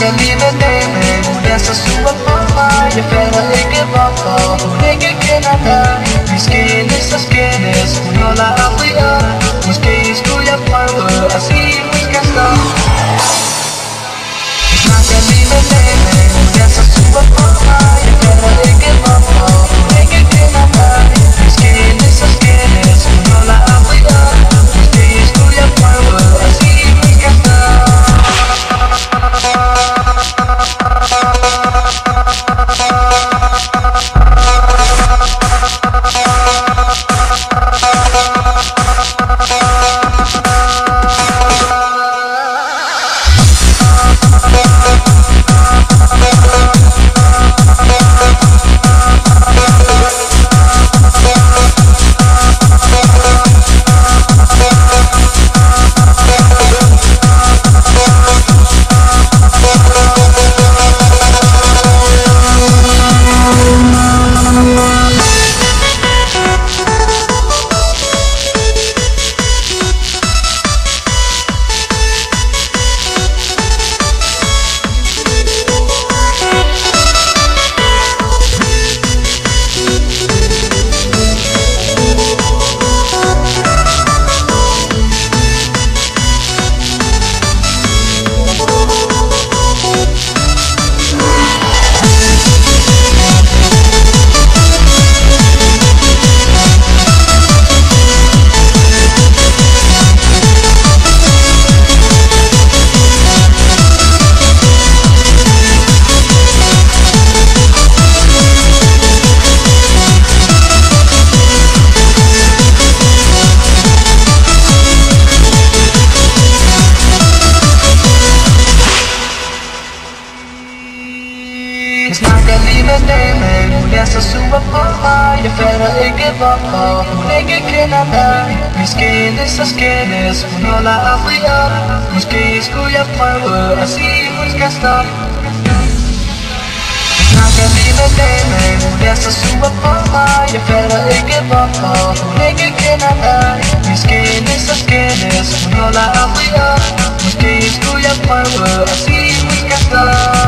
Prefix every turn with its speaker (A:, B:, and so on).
A: snakker lige med damen Hun er så super på mig Jeg fatter ikke hvorfor Hun ikke kender dig Vi skændes Jeg snakker lige med dame Hun er så super på mig Jeg fatter ikke hvorfor Hun ikke kender mig Vi skændes og skændes Hun holder aldrig op Måske skulle jeg prøve at sige hun skal stoppe Jeg snakker lige med dame Hun er så super på mig Jeg fatter ikke hvorfor Hun ikke kender mig Vi skændes og skændes Hun holder aldrig op Måske skulle jeg prøve at sige hun skal stoppe